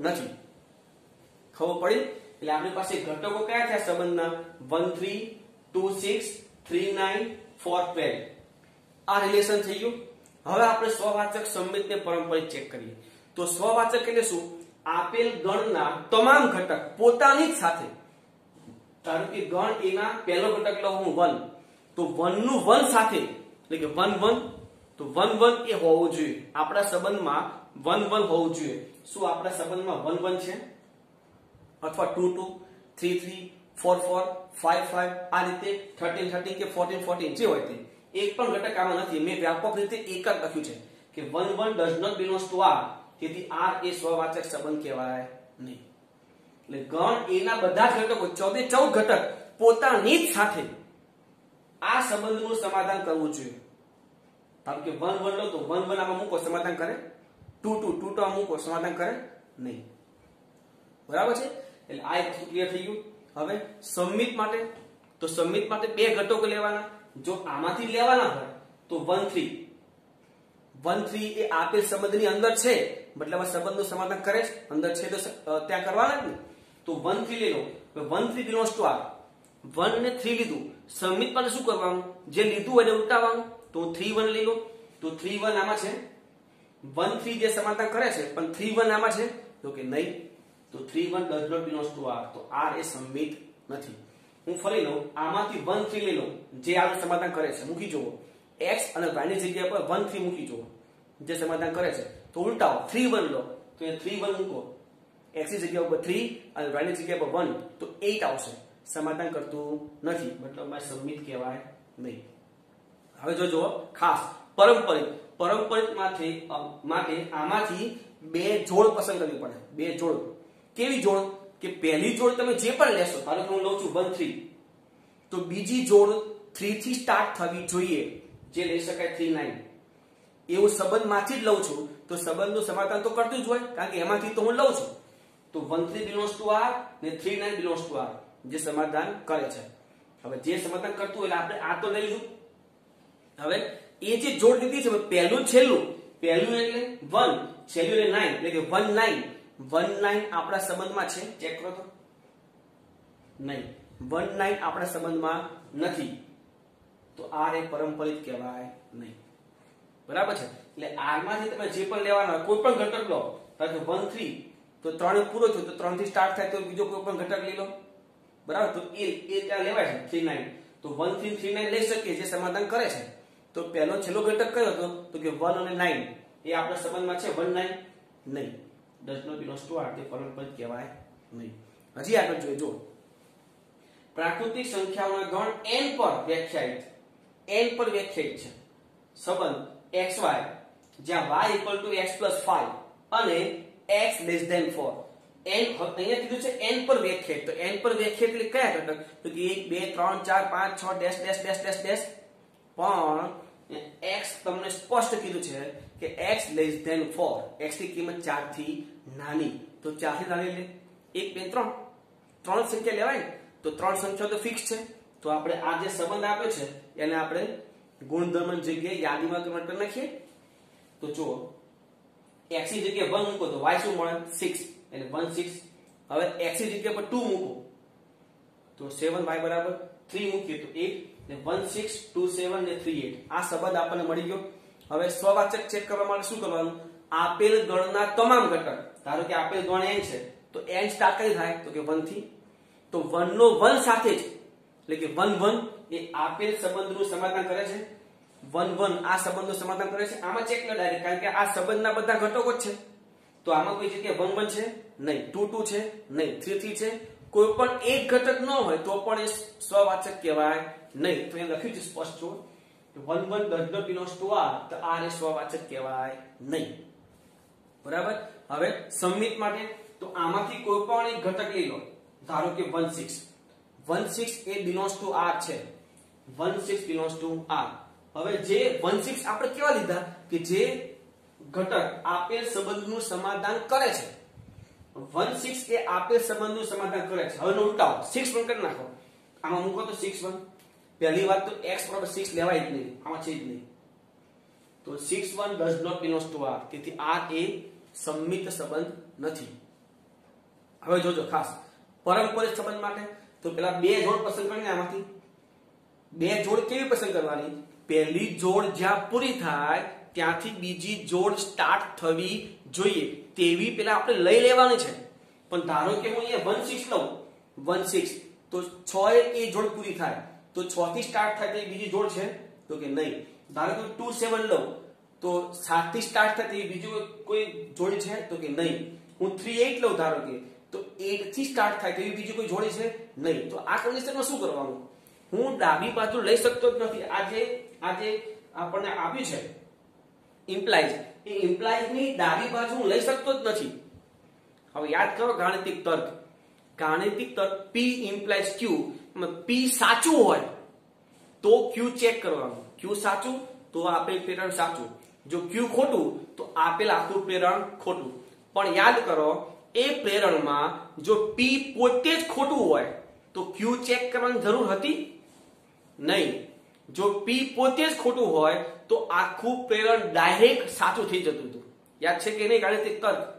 નથી. ખબર પડી? એટલે આપણી પાસે ઘટકો કયા છે સંબંધના? 1 3 2 6 3 9 4 12 આ રિલેશન થઈ ગયું? હવે આપણે સ્વવાચક સંમિતને પરંપરિત ચેક કરીએ. તો સ્વવાચક એટલે શું? આપેલ ગણના તમામ ઘટક પોતાની જ સાથે. ધારો કે ગણ એના પહેલો ઘટક લઉં હું વન. તો વનનું વન સાથે, એટલે કે 1 1 તો 1 1 એ હોવું જોઈએ. આપણા સંબંધમાં 1 1 હોવું જોઈએ. શું આપણા સંબંધમાં 1 1 છે? અથવા 2 2 3 3 4 4 5 5 આ રીતે 13 13 કે 14 14 જે હોય તે. એક પણ ઘટક આમાં નથી. મેં વ્યાપક રીતે એક જ લખ્યું છે કે 1 1 does not belongs to R તેથી આર એ સ્વવાચક સંબંધ કહેવાય નહીં. એટલે ગણ એના બધા જ ઘટકો 14 14 ઘટક પોતાની જ સાથે આ સંબંધનું સમાધાન કરવું જોઈએ. ધારો કે 1 1 લો તો 1 1 આમાં મૂકો, સમાધાન કરે? 2 2 2 2 આમાં મૂકો, સમાધાન કરે? નહીં. બરાબર છે? એટલે આ એક ક્લિયર થઈ ગયું. હવે સંમિત માટે, તો સંમિત માટે બે ઘટકો લેવાના. જો આમાંથી લેવાના હોય, તો 1 3 1 3 એ આપેલ સંબંધની અંદર છે, મતલબ આ સંબંધનું સમાધાન કરે છે, અંદર છે તો ત્યાં કરવાના જ ને? તો 1 3 લઈ લો. 1 3 બિલોંગ્સ ટુ આર વન ને થ્રી લીધું. સંમિત પણ શું કરવાનું? જે લીધું એને ઉલટાવવાનું તો 3 1 લઈ લો. તો 3 1 આમાં છે? 1 3 જે સમાધાન કરે છે, પણ 3 1 આમાં છે? તો કે નહીં. તો 3 1 does not belongs to R તો આર એ સંમિત નથી. હું ફરી લઉં, આમાંથી 1 3 લઈ લઉં, જે આનું સમાધાન કરે છે, મૂકી જુઓ. એક્સ અને વાયની જગ્યા પર 1 3 મૂકી જુઓ, જે સમાધાન કરે છે. તો ઉલટાવો 3 1 લો, તો એ 3 1 મૂકો. X ની જગ્યા ઉપર થ્રી અને વાયની જગ્યા પર વન તો એટ આવશે. સમાધાન કરતું નથી, મતલબ સંમિત કહેવાય નહીં. હવે જોજો ખાસ પરંપરિત પરંપરિત માટે માટે આમાંથી બે જોડ પસંદ કરવી પડે, બે જોડ. કેવી જોડ? કે પહેલી જોડ તમે જે પણ લેશો, ધારો કે હું લઉં છું 1 3 તો બીજી જોડ થ્રી થી સ્ટાર્ટ થવી જોઈએ. જે લઈ શકાય થ્રી નાઇન એવો સંબંધમાંથી જ લઉં છું. તો સંબંધનું સમાધાન તો કરતું જ હોય, કારણ કે એમાંથી તો હું લઉં છું. તો 1 3 બિલોંગ્સ ટુ આર ને 3 9 બિલોંગ્સ ટુ આર જે સમાધાન કરે છે. હવે જે સમાધાન કરતું હોય આપણે આ તો લઈ લીધું. હવે એ જે જોડ લીધી છે પહેલું છેલ્લું, પહેલું એટલે વન છેલ્લું એટલે નાઇન એટલે કે 1 9 1 9 આપણા સંબંધમાં છે? ચેક કરો તો. નહીં. 1 9 આપણા સંબંધમાં નથી. તો આર એ પરંપરિત કહેવાય નહીં. બરાબર છે? એટલે r માંથી તમે જે પણ લેવાના, કોઈ પણ ઘટક લો. ધારો 1 3 તો ત્રણ પૂરો થયો, તો ત્રણથી સ્ટાર્ટ થાય, તો બીજો કોઈ પણ ઘટક લઈ લો. બરાબર? તો એ એ ત્યાં લેવાય છે 3 9 તો 1 3 3 9 લઈ શકીએ, જે સમાધાન કરે છે. તો પહેલો છેલ્લો ઘટક કયો હતો? તો કે વન અને નાઇન એ આપણા સંબંધમાં છે 1 9 નહીં. Does not belongs to R તે પરંપરિત કહેવાય નહીં હજી આગળ જોઈએ જો પ્રાકૃતિક સંખ્યાઓના ગણ n પર વ્યાખ્યાયિત. N પર વ્યાખ્યાયિત છે. સંબંધ xy જ્યાં y ઇક્વલ ટુ x 5 અને x લેસ ધેન 4 n અહીંયા કીધું છે n પર વ્યાખ્યાયિત. તો n પર વ્યાખ્યાયિત એટલે કયા ઘટક? તો કે 1 2 3 4 5 6 dash dash dash dash dash. પણ x તમને સ્પષ્ટ કીધું છે કે x લેસ ધેન 4 x ની કિંમત 4 થી નાની, તો 4 થી નાની લે. એક, બે, ત્રણ. ત્રણ સંખ્યા લેવાય તો ત્રણ સંખ્યા તો ફિક્સ છે. તો આપણે આ જે સંબંધ આપ્યો છે, એને આપણે ગુણધર્મ જગ્યાએ યાદીમાં કન્વર્ટ કરી નાખીએ. તો જુઓ, x ની જગ્યાએ 1 મૂકો તો y શું મળે? 6 એટલે 1 6 હવે x ની જગ્યા પર 2 મૂકો. તો 7y બરાબર 3 મૂકીએ તો 8 ને 1 6 2 7 ને 3 8 આ સંબંધ આપણને મળી ગયો. હવે સ્વવાચક ચેક કરવા માટે શું કરવાનું? આપેલ ગણના તમામ ઘટક. ધારો કે આપેલ ગણ n છે, તો n સ્ટાર્ટ કઈ થાય, તો કે 1 થી, તો 1 નો 1 સાથે જ, એટલે કે 1 1 એ આપેલ સંબંધનું સમાધાન કરે છે. 1 1 આ સંબંધનું સમાધાન કરે છે. આમાં ચેક ન ડાયરેક્ટ કારણ કે આ સંબંધના બધા ઘટકો જ છે. તો આમાં કોઈ જગ્યાએ 1 1 છે? નહીં. 2 2 છે? નહીં. 3 3 છે? કોઈ પણ એક ઘટક ન હોય, તો પણ એ સ્વવાચક કહેવાય. નહીં. તો એ લખ્યું છે સ્પષ્ટ છો one one does not belongs to r, તો r એ સ્વવાચક કહેવાય. નહીં. બરાબર? હવે સંમિત માટે તો આમાંથી કોઈ પણ એક ઘટક લઈ લો. ધારો કે 1 6 1 6 એ belongs ટુ r છે. 1 6 ટુ r. હવે જે 1 6 આપણે કેવા લીધા? કે જે ઘટક આપેલ સંબંધનું સમાધાન કરે છે. 1 6 એ આપેલ સંબંધનું સમાધાન કરે છે. હવે ઉલટાવો. 6 પણ કરી નાખો. આમાં મૂકો તો 6 1 પહેલી વાત તો x બરાબર 6 લેવાય જ નહીં. આમાં છે જ નહીં. તો 6 1 does not belongs to r. તેથી r એ સંમિત સંબંધ નથી. હવે જોજો ખાસ. પરંપરિત સંબંધ માટે, તો પેલા બે જોડ પસંદ કરીને આમાંથી બે જોડ કેવી પસંદ કરવાની? પહેલી જોડ જ્યાં પૂરી થાય, ત્યાંથી બીજી જોડ સ્ટાર્ટ થવી જોઈએ. તેવી પેલા આપણે લઈ લેવાની છે. પણ ધારો કે હું અહીંયા 1 6 લઉં 1 6 તો છ એ જોડ પૂરી થાય. તો છ થી સ્ટાર્ટ થાય તે બીજી જોડ છે? તો કે નહીં. ધારો કે 2 7 લઉં તો સાતથી સ્ટાર્ટ થાય તે બીજું કોઈ જોડી છે? તો કે નહીં. હું 3 8 લઉં, ધારો કે. તો એટથી સ્ટાર્ટ થાય તેવી બીજી કોઈ જોડી છે? નહીં. તો આ કન્ડિશનમાં શું કરવાનું? હું ડાબી બાજુ લઈ શકતો જ નથી. આજે આજે આપણને આપ્યું છે ઇમ્પ્લાઇઝ એ ઇમ્પ્લાઇઝની ડાબી બાજુ હું લઈ શકતો જ નથી. હવે યાદ કરો ગાણિતિક તર્ક. ગાણિતિક તર્ક પી ઇમ્પ્લાઇઝ ક્યુ પી સાચું હોય, તો ક્યુ ચેક કરવાનું. ક્યુ સાચું, તો આપેલ પેટર્ન સાચું. જો ક્યુ ખોટું, તો આપેલ આખું પ્રેરણ ખોટું. પણ યાદ કરો, એ પ્રેરણમાં જો પી પોતે જ ખોટું હોય, તો ક્યુ ચેક કરવાની જરૂર હતી? નહીં. જો પી પોતે જ ખોટું હોય, તો આખું પ્રેરણ ડાયરેક્ટ સાચું થઈ જતું હતું. યાદ છે કે નહીં? ગાણિતિક તર્ક.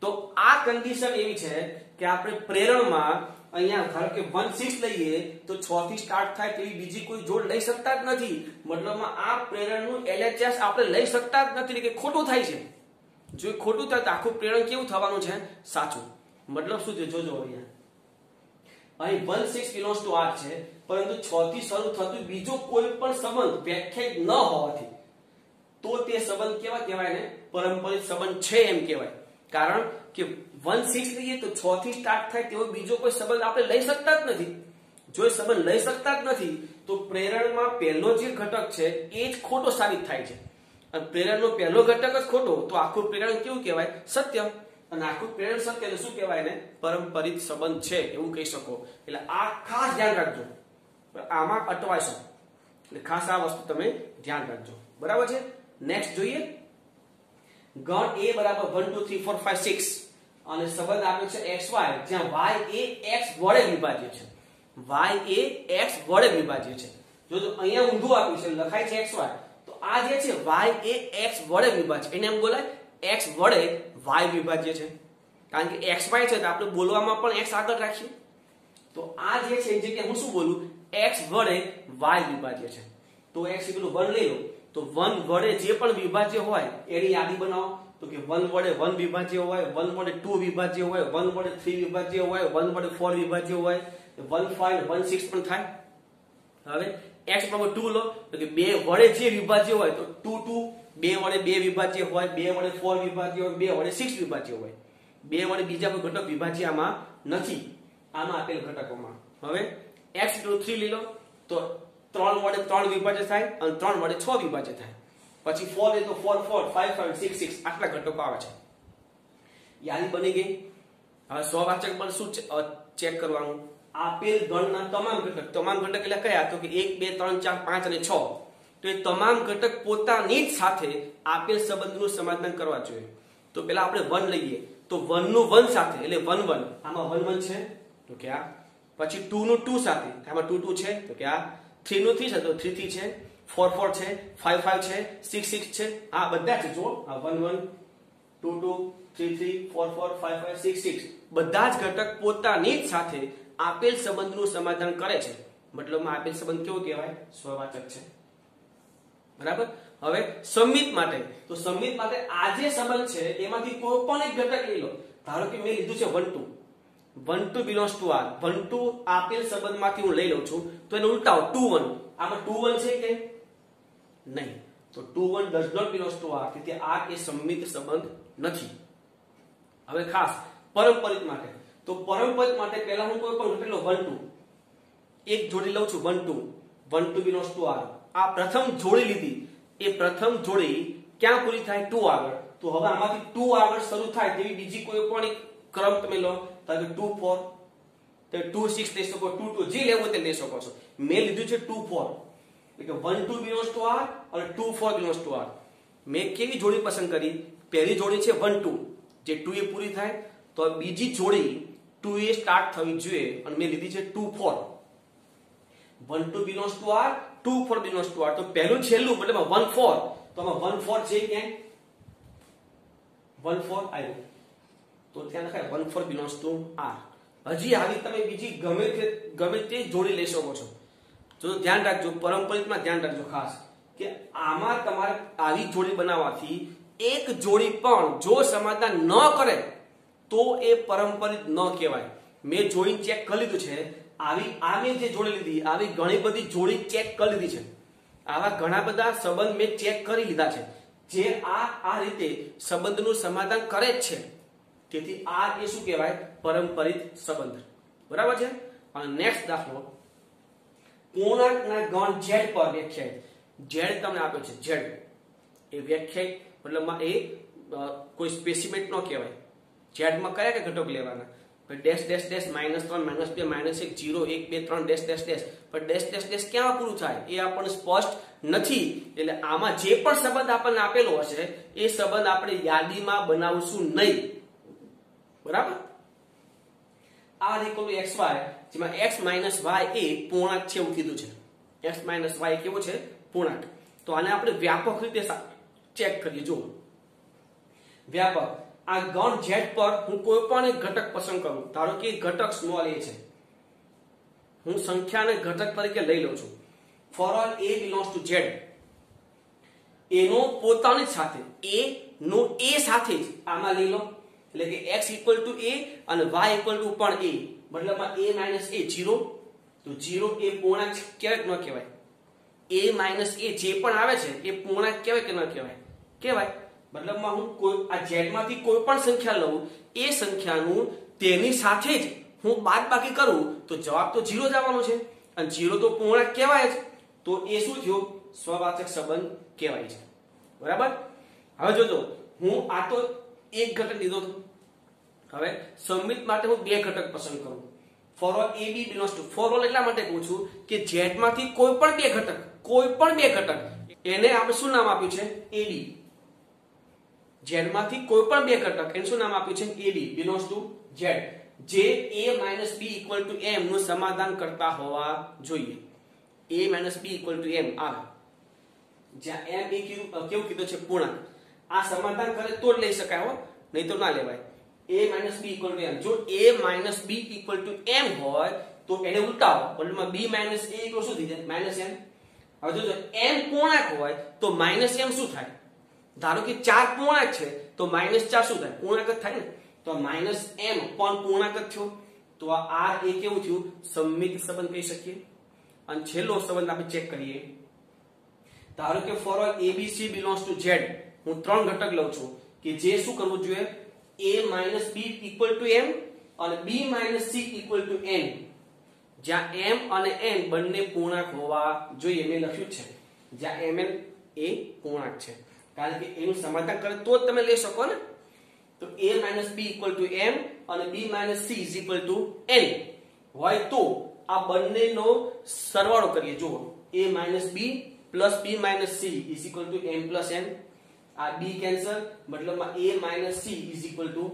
તો આ કન્ડિશન એવી છે કે આપણે પ્રેરણમાં અહીંયા ધારો કે 1 6 લઈએ તો 6 થી સ્ટાર્ટ થાય તેવી બીજી કોઈ જોડ લઈ શકતા જ નથી. મતલબમાં આ પ્રેરણનું એલએચએસ આપણે લઈ શકતા જ નથી કે ખોટું થાય છે. જો ખોટું થાય તો આખું પ્રેરણ કેવું થવાનું છે? સાચું. મતલબ શું છે? જોજો અહીંયા. અહીં 1 6 belongs ટુ આર છે, પરંતુ 6 થી શરૂ થતું બીજો કોઈ પણ સંબંધ વ્યાખ્યાયિત ન હોવાથી, તો તે સંબંધ કેવા કહેવાય ને? પરંપરિત સંબંધ છે એમ કહેવાય. કારણ કે 1 6 લઈએ તો છ થી સ્ટાર્ટ થાય તેવો બીજો કોઈ સંબંધ આપણે લઈ શકતા જ નથી. જો એ સંબંધ લઈ શકતા જ નથી, તો પ્રેરણમાં પહેલો જે ઘટક છે, એ જ ખોટો સાબિત થાય છે. અને પ્રેરણનો પહેલો ઘટક જ ખોટો, તો આખું પ્રેરણ કેવું કહેવાય? સત્ય અને આખું પ્રેરણ સત્ય એટલે શું કહેવાય ને પરંપરિત સંબંધ છે, એવું કહી શકો. એટલે આ ખાસ ધ્યાન રાખજો. આમાં અટવાશો એટલે ખાસ આ વસ્તુ તમે ધ્યાન રાખજો. બરાબર છે? નેક્સ્ટ જોઈએ. ગણ એ બરાબર 1 2 3 4 5 6 અને સંબંધ આપ્યો છે એક્સ વાય જ્યાં y એ x વડે વિભાજ્ય છે. y એ x વડે વિભાજ્ય છે. જો જો અહીંયા ઊંધું આપ્યું છે, લખાય છે xy તો આ જે છે, y એ x વડે વિભાજ્ય એને એમ બોલાય, x વડે y વિભાજ્ય છે. કારણ કે xy છે, તો આપણે બોલવામાં પણ x આગળ રાખીએ. તો આ જે છે જે જગ્યાએ હું શું બોલું? x વડે y વિભાજ્ય છે. તો x પેલું 1 લઈ લો. તો 1 વડે જે પણ વિભાજ્ય હોય, એની યાદી બનાવો. તો કે વન વડે વન વિભાજ્ય હોય વન વડે ટુ વિભાજ્ય હોય વન વડે થ્રી વિભાજ્ય હોય વન વડે ફોર વિભાજ્ય હોય 1 5 1 6 પણ થાય. હવે એક્સ બરાબર ટુ લો, તો કે બે વડે જે વિભાજ્ય હોય, તો 2 2 2 વડે બે વિભાજ્ય હોય, બે વડે ફોર વિભાજ્ય હોય, બે વડે સિક્સ વિભાજ્ય હોય. બે વડે બીજા કોઈ ઘટક વિભાજ્ય આમાં નથી. આમાં આપેલ ઘટકોમાં. હવે એક્સ ટુ થ્રી લઈ લો તો ત્રણ વડે ત્રણ વિભાજ્ય થાય અને ત્રણ વડે છ વિભાજ્ય થાય. પછી ફોર લે તો 4 4 5 5 6 6 આટલા ઘટકો આવે છે. યાદી બની ગઈ? હવે સ્વવાચક પણ શું ચેક કરવાનું. આપેલ ગણના તમામ ઘટક. તમામ ઘટક એટલે કયા? તો કે 1 2 3 4 5 અને છ. તો એ તમામ ઘટક પોતાની જ સાથે આપેલ સંબંધનું સમાધાન કરવા જોઈએ. તો પેલા આપણે વન લઈએ. તો વનનું વન સાથે, એટલે 1 1 આમાં 1 1 છે? તો કે આ. પછી ટુ નું ટુ સાથે. આમાં 2 2 છે? તો કે આ થ્રી નું 3 છે તો 3 3 છે? 4 4 છે 5 5 છે 6 6 છે. આ બધા છે. જુઓ આ 1 1 two two, three three, four four, five five, six six બધા જ ઘટક પોતાની જ સાથે આપેલ સંબંધનું સમાધાન કરે છે. મતલબમાં આપેલ સંબંધ કેવો કહેવાય? સ્વવાચક છે. બરાબર? હવે સંમિત માટે. તો સંમિત માટે આ જે સંબંધ છે, એમાંથી કોઈ પણ એક ઘટક લઈ લો. ધારો કે મેં લીધું છે one two. One two belongs to R. One two આપેલ સંબંધમાંથી હું લઈ લઉં છું. તો એને ઉલટાવો. Two one. આમાં ટુ વન છે કે નહીં. તો two one does not belong to R તેથી આર એ સંમિત સંબંધ નથી. હવે ખાસ પરંપરિત માટે. તો પરંપરિત માટે પહેલા હું કોઈ પણ લઉં વન ટુ એક જોડી લઉં છું one two one two belong to R આ પ્રથમ જોડી લીધી. એ પ્રથમ જોડી ક્યાં પૂરી થાય? ટુ આગળ. તો હવે આમાંથી ટુ આગળ શરૂ થાય તેવી બીજી કોઈ પણ એક ક્રમ તમે લો. તો ટુ ફોર તો ટુ સિક્સ લઈ શકો ટુ ટુ જે લેવું તે લઈ શકો છો. મેં લીધું છે ટુ ફોર એટલે કે one two belongs to R અને two four belongs to R મેં કેવી જોડી પસંદ કરી? પહેલી જોડી છે વન ટુ જે ટુ એ પૂરી થાય, તો બીજી જોડી ટુ એ સ્ટાર્ટ થવી જોઈએ અને મેં લીધી છે two four one two belongs to R two four belongs to R તો પહેલું છેલ્લું, મતલબ વન ફોર તો આમાં વન ફોર છે ક્યાંય વન ફોર આવ્યું. તો ત્યાં લખાય one four belongs to R હજી આવી તમે બીજી ગમે તે ગમે તે જોડી લઈ શકો છો. તો ધ્યાન રાખજો પરંપરિતમાં ધ્યાન રાખજો ખાસ, કે આમાં તમારે આવી જોડી બનાવવાથી એક જોડી પણ જો સમાધાન ન કરે, તો એ પરંપરિત ન કહેવાય. મેં જોઈને ચેક કરી લીધું છે, આવી આ મેં જે જોડી લીધી, આવી ઘણી બધી જોડી ચેક કરી લીધી છે. આવા ઘણા બધા સંબંધ મેં ચેક કરી લીધા છે, જે આ આ રીતે સંબંધનું સમાધાન કરે જ છે. તેથી આ એ શું કહેવાય? પરંપરિત સંબંધ. બરાબર છે? અને નેક્સ્ટ દાખલો પૂર્ણાંકના ગણ z પર વ્યાખ્યાયિત. ઝેડ તમને આપ્યો છે ઝેડ એ વ્યાખ્યાયિત મતલબમાં એ કોઈ સ્પેસિમેન્ટ ન કહેવાય. ઝેડમાં કયા કયા ઘટક લેવાના? ડેશ ડેશ ડેશ, માઇનસ ત્રણ, માઇનસ બે, માઇનસ એક જીરો એક, બે, ત્રણ, ડેશ ડેશ ડેશ. પણ ડેશ ડેશ ડેશ ક્યાં પૂરું થાય? એ આપણને સ્પષ્ટ નથી. એટલે આમાં જે પણ સંબંધ આપણને આપેલો હશે, એ સંબંધ આપણે યાદીમાં બનાવશું નહીં. બરાબર? આ ઇક્વલ ટુ જેમાં એક્સ માઇનસ વાય એ પૂર્ણાંક છે એવું કીધું છે. એક્સ માઇનસ વાય કેવો છે? પૂર્ણાંક. તો આને આપણે વ્યાપક રીતે ચેક કરીએ. જો વ્યાપક. આ ગણ ઝેડ પર હું કોઈ પણ એક ઘટક પસંદ કરું. ધારો કે ઘટક સ્મોલ એ છે. હું સંખ્યાને ઘટક તરીકે લઈ લઉં છું. For all a belongs to z એનો પોતાની સાથે. A નો એ સાથે જ આમાં લઈ લો. એટલે કે x ઇક્વલ ટુ a અને y ઇક્વલ ટુ પણ a. મતલબમાં a માઇનસ a 0 તો 0 એ પૂર્ણાંક કહેવાય કે ન કહેવાય. A માઇનસ a જે પણ આવે છે, એ પૂર્ણાંક કહેવાય કે ન કહેવાય. કહેવાય? મતલબમાં હું કોઈ, આ z માંથી કોઈ પણ સંખ્યા લઉં, એ સંખ્યાનું તેની સાથે જ હું બાદબાકી કરું, તો જવાબ તો 0 જ આવવાનો છે. અને 0 તો પૂર્ણાંક કહેવાય જ. તો એ શું થયો? સ્વવાચક સંબંધ કહેવાય છે. બરાબર? હવે જોજો, હું આ તો એક ઘટક લીધો હવે સંમિત માટે હું બે ઘટક પસંદ કરું. For all a b belongs to for all એટલા માટે કહું છું કે z માંથી કોઈ પણ બે ઘટક, કોઈ પણ બે ઘટક, એને આપણે શું નામ આપ્યું છે? એડી z માંથી કોઈ પણ બે ઘટક, એને શું નામ આપ્યું છે? A d belongs to z જે a b equal to m નું સમાધાન કરતા હોવા જોઈએ. A b equal to m. આવે. જ્યાં m એ કેવું કીધું છે? પૂર્ણાંક. આ સમાધાન કરે તો જ લઈ શકાય, હો. નહીં તો ના લેવાય. A b m. જો a b m હોય, તો એને ઉલટાવો. મતલબમાં b a શું થઈ જાય? M. હવે જોજો m પૂર્ણાંક હોય, તો m શું થાય? ધારો કે ચાર પૂર્ણાંક છે, તો માઇનસ ચાર શું થાય? પૂર્ણાંક જ થાય ને? તો m પણ પૂર્ણાંક જ થયો. તો આ r એ કેવું થયું? સંમિત સંબંધ કહી શકીએ. અને છેલ્લો સંબંધ આપણે ચેક કરીએ. ધારો કે for all abc belongs to z. હું ત્રણ ઘટક લઉં છું કે જે શું કરવું જોઈએ? A b equal to m અને b c equal to n. જ્યાં m અને n બંને પૂર્ણાંક હોવા જોઈએ, મેં લખ્યું છે. જ્યાં mn એ પૂર્ણાંક છે. કારણ કે એનું સમાધાન કરે તો જ તમે લઈ શકો ને. તો a b equal to m અને b c is equal to n. હોય તો આ બંનેનો સરવાળો કરીએ. જુઓ. A b plus b c is equal to m plus n. આ b કેન્સલ મતલબમાં a c is equal to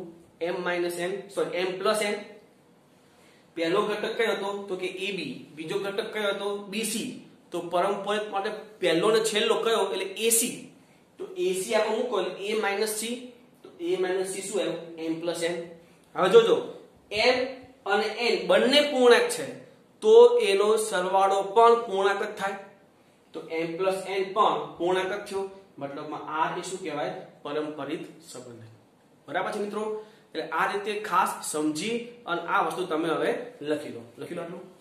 m n sorry m plus n. પહેલો ઘટક કયો હતો? તો કે ab બીજો ઘટક કયો હતો? Bc તો પરંપરિત માટે પહેલો ને છેલ્લો કયો? એટલે ac તો ac આપણે મૂકો એટલે a c. તો માઇનસ સી શું એમ પ્લસ એન હવે જોજો. એમ અને એન બંને પૂર્ણાંક છે. તો એનો સરવાળો પણ પૂર્ણાંક જ થાય. તો પ્લસ એન પણ પૂર્ણાંક જ થયો. મતલબમાં આ એ શું કહેવાય? પરંપરિત સંબંધ. બરાબર છે મિત્રો? એટલે આ રીતે ખાસ સમજી અને આ વસ્તુ તમે હવે લખી લો. લખી લો આટલું?